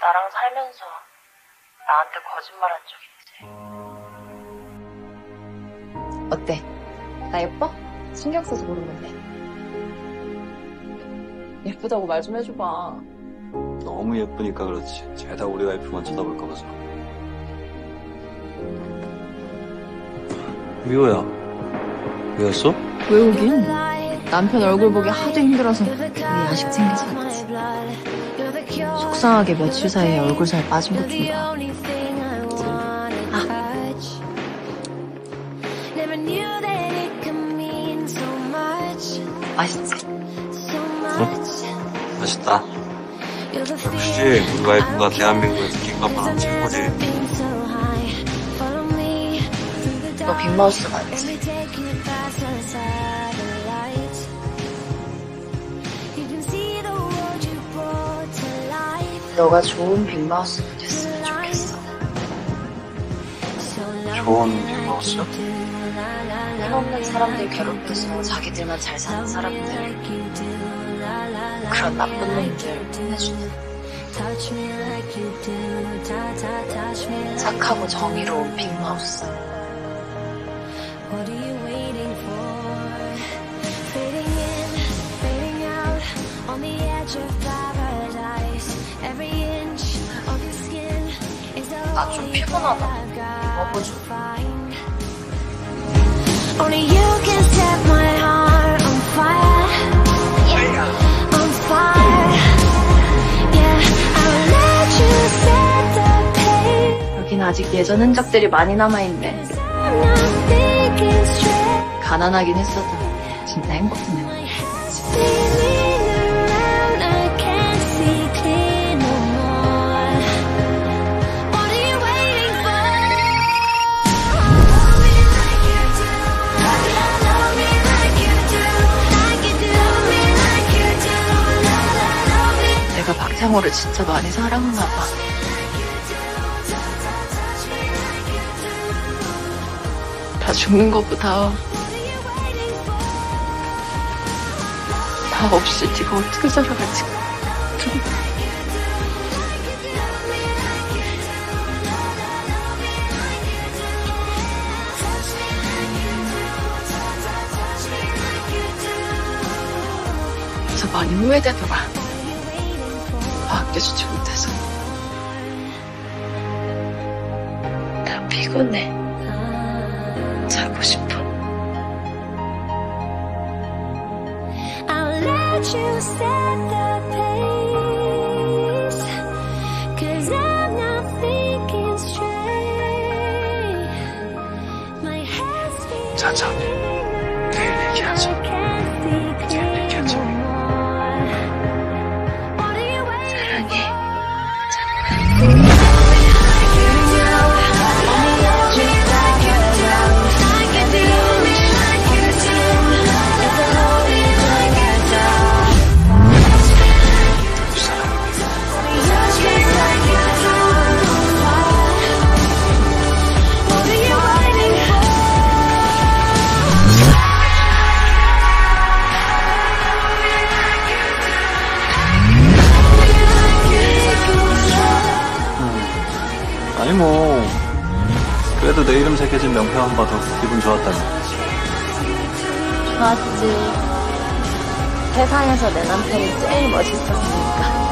나랑 살면서 나한테 거짓말한 적 있지? 어때? 나 예뻐? 신경 써서 그런 건데. 예쁘다고 말 좀 해줘봐. 너무 예쁘니까 그렇지. 죄다 우리 와이프만 쳐다볼까 봐서. 미호야. 왜 왔어? 왜 오긴? 남편 얼굴 보기 하도 힘들어서 우리 야식 챙겨서 왔지. 속상하게 며칠 사이에 얼굴 살 빠진 것 중이야. 맛있지? 맛있다. 역시 우리 와이프가 대한민국에서 김밥하는 최고지. 너 빅마우스 맞지? 너가 좋은 빅마우스가 됐으면 좋겠어. 좋은 빅마우스? 힘없는 사람들 괴롭혀서 자기들만 잘 사는 사람들. 그런 나쁜 놈들 혼내주는 착하고 정의로운 빅마우스. 나좀 only 피곤하다. Find. Only you can set my heart on fire. On fire. Yeah, I will let you set the pace. 여긴 아직 예전 흔적들이 많이 남아있네. 가난하긴 했어도 진짜 행복했네. 박창호를 진짜 많이 사랑했나 봐. 다 죽는 것보다 나 없이 네가 어떻게 살아가지? 그래서 많이 후회되더라. 아껴주지 못해서. 나 피곤해. 자고 싶어. I'll let you set the pace. Cause I'm not thinking straight. My head's spinning. 자자. 내일 얘기하자. 아니 뭐 그래도 내 이름 새겨진 명패 한번더 기분 좋았다니. 좋았지. 세상에서 내 남편이 제일 멋있었으니까.